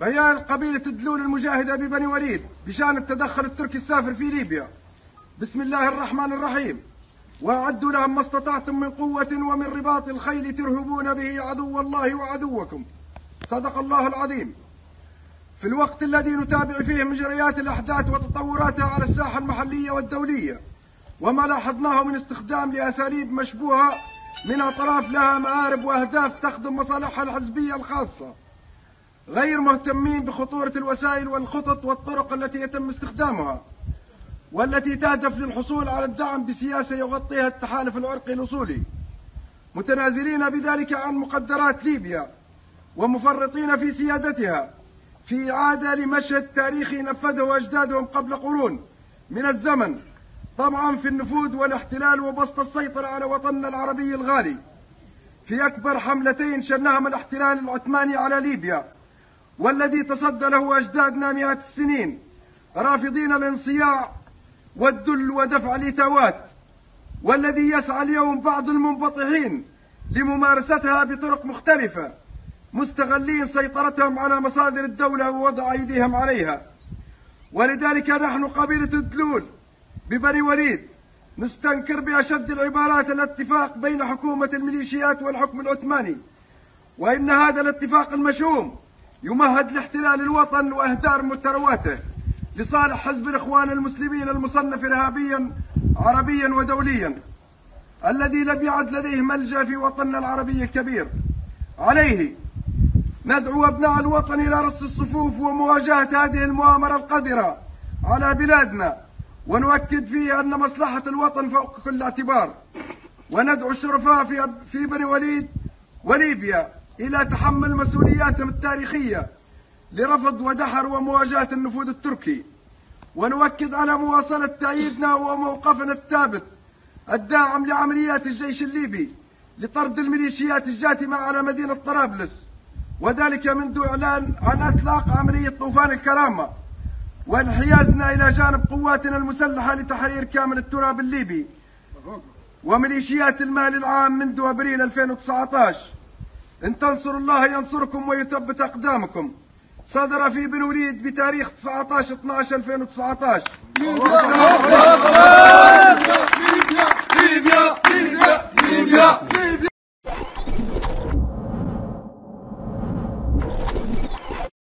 بيان قبيلة دلول المجاهدة ببني وليد بشان التدخل التركي السافر في ليبيا. بسم الله الرحمن الرحيم. وأعدوا لهم ما استطعتم من قوة ومن رباط الخيل ترهبون به عدو الله وعدوكم. صدق الله العظيم. في الوقت الذي نتابع فيه مجريات الأحداث وتطوراتها على الساحة المحلية والدولية وما لاحظناه من استخدام لأساليب مشبوهة من أطراف لها مآرب وأهداف تخدم مصالحها الحزبية الخاصة. غير مهتمين بخطورة الوسائل والخطط والطرق التي يتم استخدامها والتي تهدف للحصول على الدعم بسياسة يغطيها التحالف العرقي الأصولي. متنازلين بذلك عن مقدرات ليبيا ومفرطين في سيادتها في إعادة لمشهد تاريخي نفذه أجدادهم قبل قرون من الزمن طمعا في النفوذ والاحتلال وبسط السيطرة على وطننا العربي الغالي. في أكبر حملتين شنهما الاحتلال العثماني على ليبيا. والذي تصدى له أجدادنا مئات السنين رافضين الانصياع والذل ودفع الإتاوات والذي يسعى اليوم بعض المنبطحين لممارستها بطرق مختلفة مستغلين سيطرتهم على مصادر الدولة ووضع أيديهم عليها. ولذلك نحن قبيلة الدلول ببني وليد نستنكر بأشد العبارات الاتفاق بين حكومة الميليشيات والحكم العثماني وإن هذا الاتفاق المشؤوم يمهد لاحتلال الوطن وإهدار مترواتة لصالح حزب الإخوان المسلمين المصنف إرهابيا عربيا ودوليا الذي لم يعد لديه ملجأ في وطننا العربي الكبير. عليه ندعو أبناء الوطن إلى رص الصفوف ومواجهة هذه المؤامرة القذرة على بلادنا ونؤكد فيه أن مصلحة الوطن فوق كل اعتبار. وندعو الشرفاء في في بني وليد وليبيا إلى تحمل مسؤولياتهم التاريخية لرفض ودحر ومواجهة النفوذ التركي. ونؤكد على مواصلة تأييدنا وموقفنا الثابت الداعم لعمليات الجيش الليبي لطرد الميليشيات الجاثمة على مدينة طرابلس وذلك منذ إعلان عن إطلاق عملية طوفان الكرامة. وانحيازنا إلى جانب قواتنا المسلحة لتحرير كامل التراب الليبي وميليشيات المال العام منذ أبريل 2019 إن تنصروا الله ينصركم ويثبت أقدامكم. صدر في بن وليد بتاريخ 19 12 2019